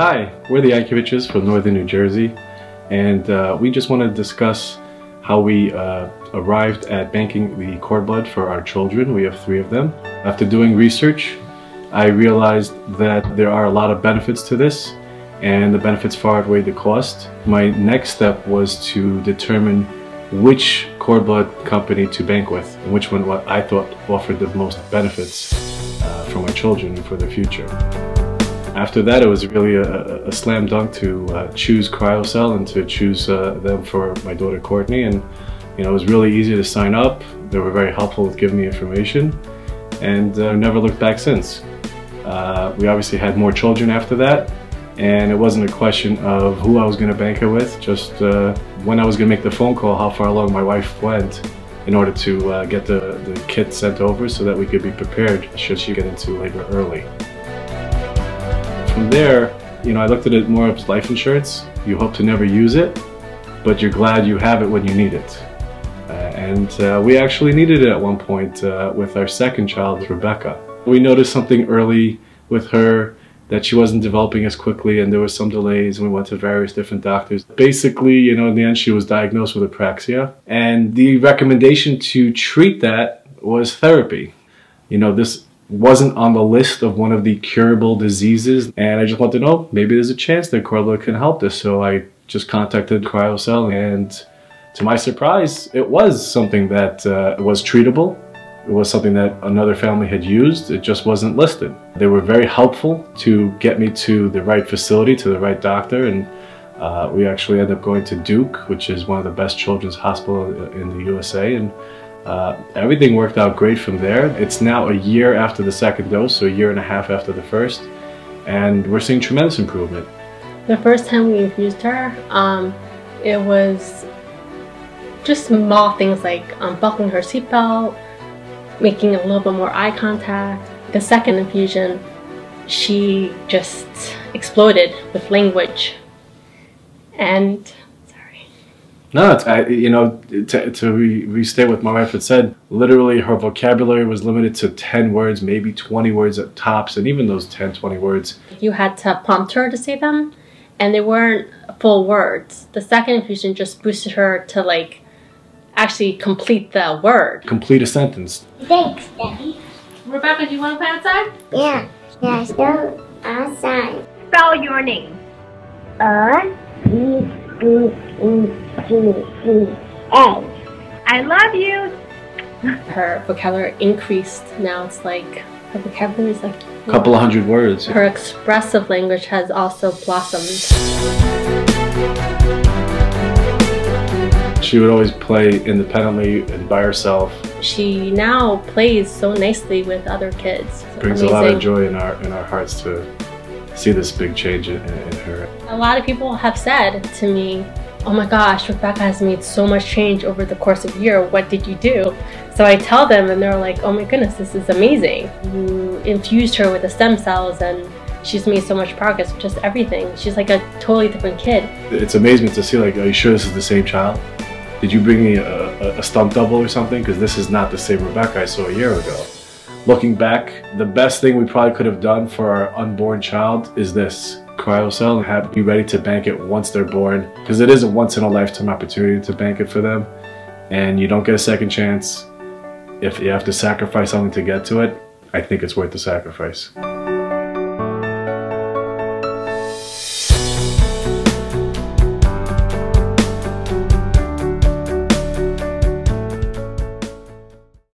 Hi, we're the Yankoviches from Northern New Jersey, and uh, we just want to discuss how we uh, arrived at banking the cord blood for our children. We have three of them. After doing research, I realized that there are a lot of benefits to this, and the benefits far outweigh the cost. My next step was to determine which cord blood company to bank with, and which one I thought offered the most benefits uh, for my children and for their future. After that, it was really a, a slam dunk to uh, choose Cryo-Cell and to choose uh, them for my daughter Courtney. And you know, it was really easy to sign up. They were very helpful with giving me information, and uh, never looked back since. Uh, we obviously had more children after that, and it wasn't a question of who I was going to bank it with, just uh, when I was going to make the phone call, how far along my wife went in order to uh, get the, the kit sent over so that we could be prepared should she get into labor early. From there, you know, I looked at it more as life insurance. You hope to never use it, but you're glad you have it when you need it. Uh, and uh, we actually needed it at one point uh, with our second child, Rebecca. We noticed something early with her that she wasn't developing as quickly and there was some delays and we went to various different doctors. Basically, you know, in the end she was diagnosed with apraxia and the recommendation to treat that was therapy. You know, this wasn't on the list of one of the curable diseases and I just wanted to know maybe there's a chance that cord can help this. So I just contacted Cryo-Cell and to my surprise it was something that uh, was treatable. It was something that another family had used. It just wasn't listed. They were very helpful to get me to the right facility to the right doctor and uh, we actually ended up going to Duke which is one of the best children's hospital in the USA and uh, everything worked out great from there. It's now a year after the second dose, so a year and a half after the first, and we're seeing tremendous improvement. The first time we infused her, um, it was just small things like unbuckling her seatbelt, making a little bit more eye contact. The second infusion, she just exploded with language. And no, it's, I, you know, to, to re restate what my wife had said, literally her vocabulary was limited to 10 words, maybe 20 words at tops, and even those 10, 20 words. You had to prompt her to say them, and they weren't full words. The second infusion just boosted her to like actually complete the word. Complete a sentence. Thanks, Daddy. Rebecca, do you want to play outside? Yeah, yeah, let's go outside. Spell your name. R E E G G A. I love you. Her vocabulary increased. Now it's like her vocabulary is like a couple of hundred words. Her expressive language has also blossomed. She would always play independently and by herself. She now plays so nicely with other kids. It's Brings amazing. a lot of joy in our in our hearts to see this big change in, in her. A lot of people have said to me, oh my gosh, Rebecca has made so much change over the course of a year. What did you do? So I tell them and they're like, oh my goodness, this is amazing. You infused her with the stem cells and she's made so much progress with just everything. She's like a totally different kid. It's amazing to see like, are you sure this is the same child? Did you bring me a, a, a stunt double or something? Because this is not the same Rebecca I saw a year ago. Looking back, the best thing we probably could have done for our unborn child is this Cryo-Cell and have be ready to bank it once they're born because it is a once in a lifetime opportunity to bank it for them and you don't get a second chance. If you have to sacrifice something to get to it, I think it's worth the sacrifice.